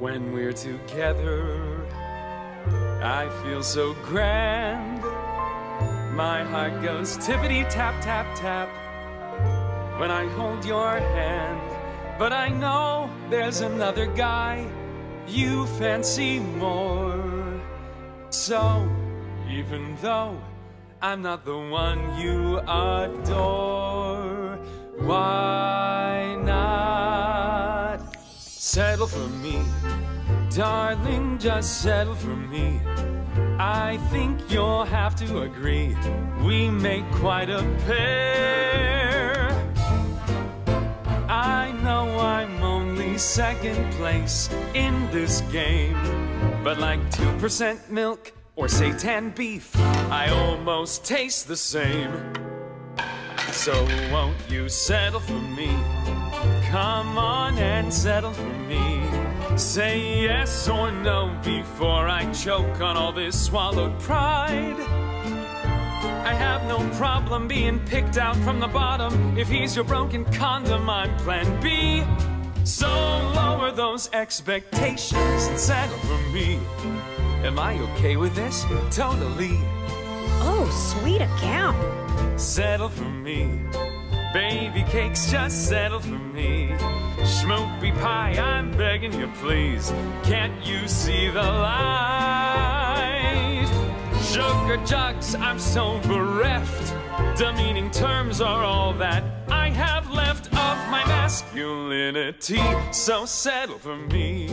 When we're together, I feel so grand. My heart goes tippity tap tap tap when I hold your hand. But I know there's another guy you fancy more. So, even though I'm not the one you adore, settle for me? Darling, just settle for me. I think you'll have to agree. We make quite a pair. I know I'm only second place in this game. But like 2% milk or seitan beef, I almost taste the same. So won't you settle for me? Come on and settle for me. Say yes or no before I choke on all this swallowed pride. I have no problem being picked out from the bottom. If he's your broken condom, I'm plan B. So lower those expectations and settle for me. Am I okay with this? Totally. Oh, sweet account. Settle for me. Baby cakes, just settle for me. Schmoopy pie, I'm begging you, please. Can't you see the light? Sugar jugs, I'm so bereft. Demeaning terms are all that I have left of my masculinity. So settle for me.